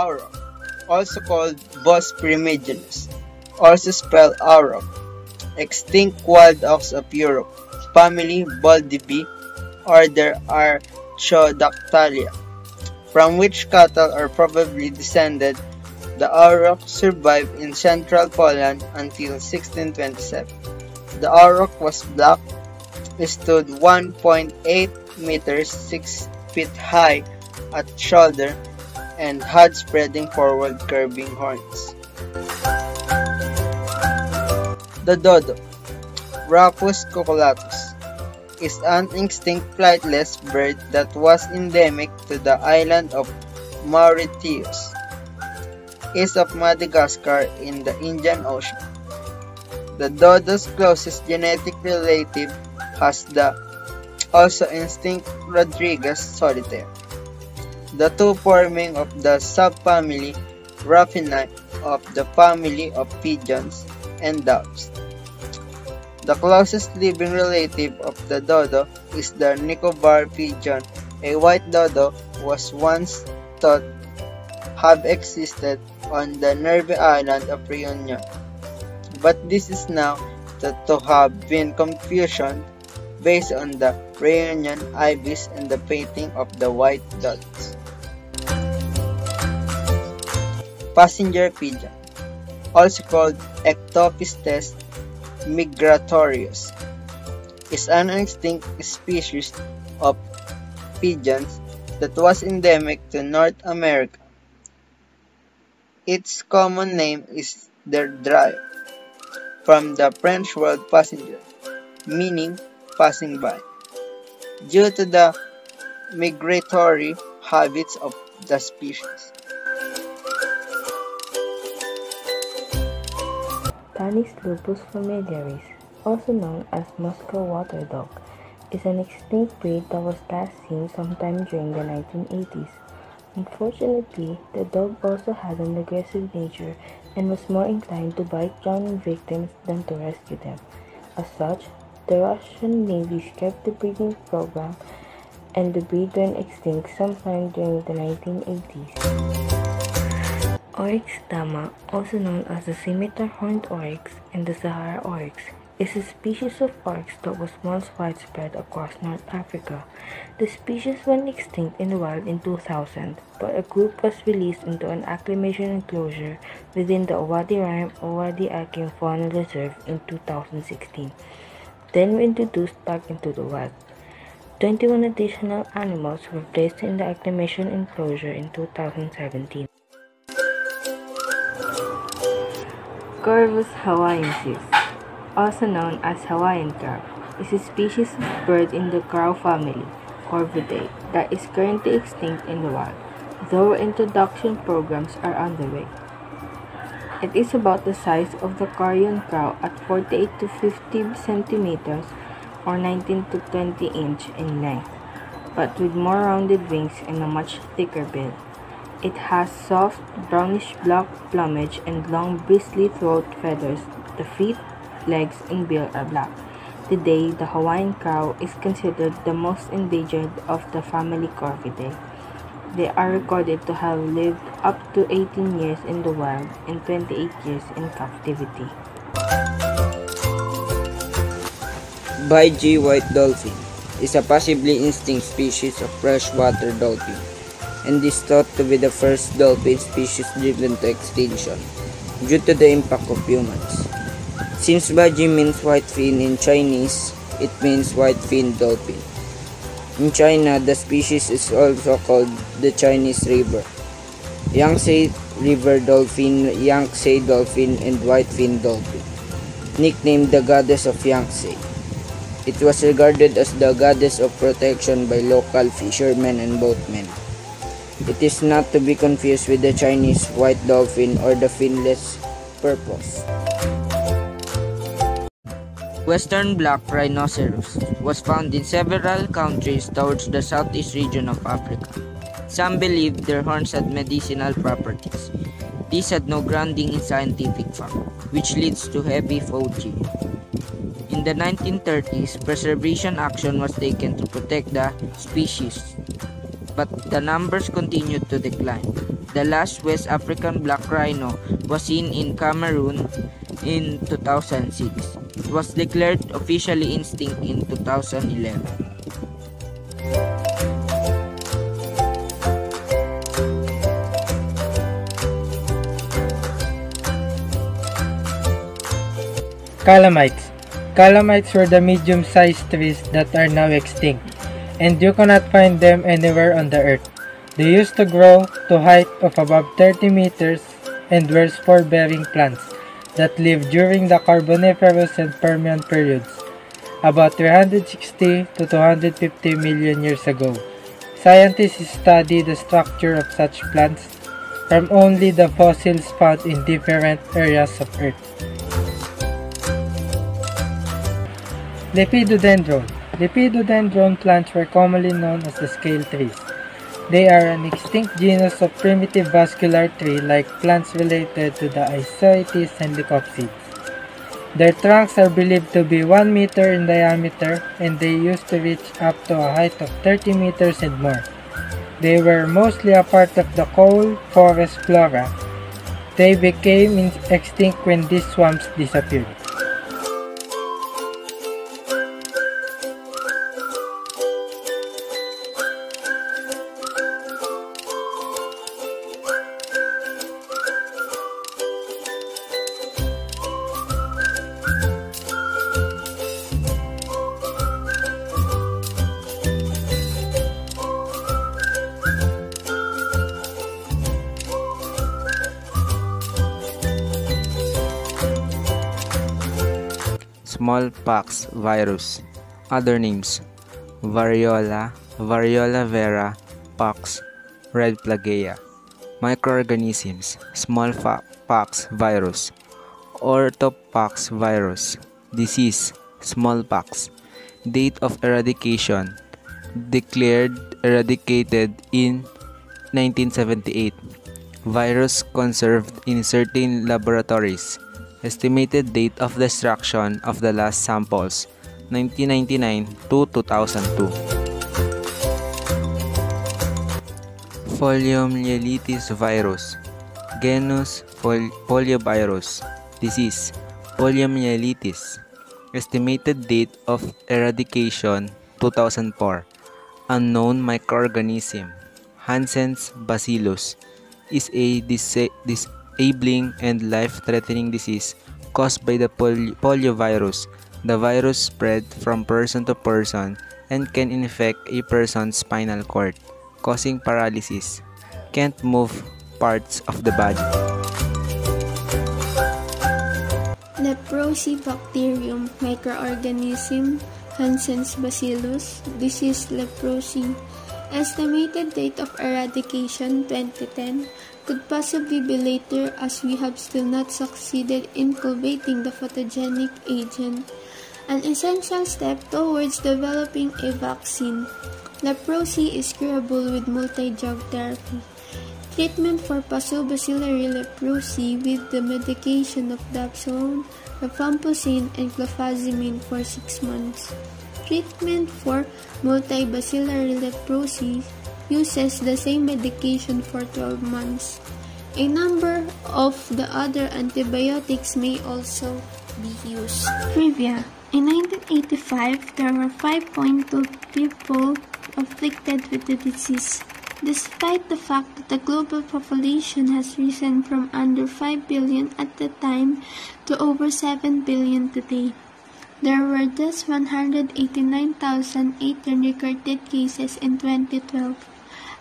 auroch, also called Bos primigenus, also spelled auroch, extinct wild ox of Europe, family Bovidae, order Artiodactyla, from which cattle are probably descended. The auroch survived in central Poland until 1627. The auroch was black, stood 1.8 meters 6 feet high at shoulder and had spreading forward curving horns. The dodo, Raphus cucullatus, is an extinct flightless bird that was endemic to the island of Mauritius, east of Madagascar in the Indian Ocean. The dodo's closest genetic relative has the also extinct Rodrigues solitaire. The two forming of the subfamily Raphinae of the family of pigeons and doves. The closest living relative of the dodo is the Nicobar pigeon. A white dodo was once thought have existed on the nearby island of Reunion, but this is now thought to have been confusion based on the Reunion ibis and the painting of the white dots. Passenger pigeon, also called Ectopistes migratorius, is an extinct species of pigeons that was endemic to North America. Its common name is derderave, from the French word passenger, meaning passing by, due to the migratory habits of the species. Canis lupus familiaris, also known as Moscow water dog, is an extinct breed that was last seen sometime during the 1980s. Unfortunately, the dog also had an aggressive nature and was more inclined to bite drowning victims than to rescue them. As such, the Russian Navy scrapped the breeding program and the breed went extinct sometime during the 1980s. Oryx dama, also known as the scimitar horned oryx and the Sahara oryx, is a species of oryx that was once widespread across North Africa. The species went extinct in the wild in 2000, but a group was released into an acclimation enclosure within the Ouadi Ram Ouadi Akim Fauna Reserve in 2016, then introduced back into the wild. 21 additional animals were placed in the acclimation enclosure in 2017. Corvus hawaiiensis, also known as Hawaiian crow, is a species of bird in the crow family, Corvidae, that is currently extinct in the wild, though introduction programs are underway. It is about the size of the carrion crow at 48 to 50 centimeters or 19 to 20 inch in length, but with more rounded wings and a much thicker bill. It has soft, brownish-black plumage and long, bristly throat feathers. The feet, legs, and bill are black. Today, the Hawaiian cow is considered the most endangered of the family Corvidae. They are recorded to have lived up to 18 years in the wild and 28 years in captivity. Baiji white dolphin is a possibly extinct species of freshwater dolphin and is thought to be the first dolphin species driven to extinction due to the impact of humans. Since Baji means white fin in Chinese, it means white fin dolphin. In China, the species is also called the Chinese river. Yangtze River dolphin, Yangtze dolphin, and white fin dolphin. Nicknamed the goddess of Yangtze. It was regarded as the goddess of protection by local fishermen and boatmen. It is not to be confused with the Chinese white dolphin or the finless porpoise. Western black rhinoceros was found in several countries towards the southeast region of Africa. Some believed their horns had medicinal properties. These had no grounding in scientific fact, which leads to heavy poaching. In the 1930s, preservation action was taken to protect the species but the numbers continued to decline. The last West African black rhino was seen in Cameroon in 2006. It was declared officially extinct in 2011. Calamites. Calamites were the medium-sized trees that are now extinct, and you cannot find them anywhere on the earth. They used to grow to height of above 30 meters and were spore-bearing plants that lived during the Carboniferous and Permian periods, about 360 to 250 million years ago. Scientists study the structure of such plants from only the fossils found in different areas of Earth. Lepidodendron Lepidodendron plants were commonly known as the scale trees. They are an extinct genus of primitive vascular tree-like plants related to the Isoetes and Lycopsids. Their trunks are believed to be 1 meter in diameter and they used to reach up to a height of 30 meters and more. They were mostly a part of the coal forest flora. They became extinct when these swamps disappeared. Smallpox virus. Other names variola, variola vera, pox, red plaguea. Microorganisms smallpox virus, orthopox virus, disease smallpox. Date of eradication declared eradicated in 1978. Virus conserved in certain laboratories. Estimated date of destruction of the last samples 1999 to 2002. Poliomyelitis virus Genus Pol Poliovirus Disease Poliomyelitis Estimated date of eradication 2004 Unknown microorganism Hansen's bacillus is a disabling and life-threatening disease caused by the pol poliovirus. The virus spread from person to person and can infect a person's spinal cord, causing paralysis. Can't move parts of the body. Leprosy bacterium microorganism Hansen's bacillus disease leprosy estimated date of eradication 2010 could possibly be later as we have still not succeeded in cultivating the pathogenic agent. An essential step towards developing a vaccine. Leprosy is curable with multi-drug therapy. Treatment for paucibacillary leprosy with the medication of dapsone, rifampicin, and clofazimine for 6 months. Treatment for multibacillary leprosy uses the same medication for 12 months. A number of the other antibiotics may also be used. Trivia In 1985, there were 5.2 people afflicted with the disease. Despite the fact that the global population has risen from under 5 billion at the time to over 7 billion today, there were just 189,800 recorded cases in 2012.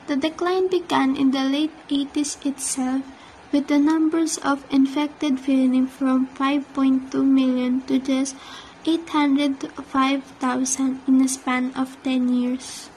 The decline began in the late 80s itself, with the numbers of infected falling from 5.2 million to just 805,000 in a span of 10 years.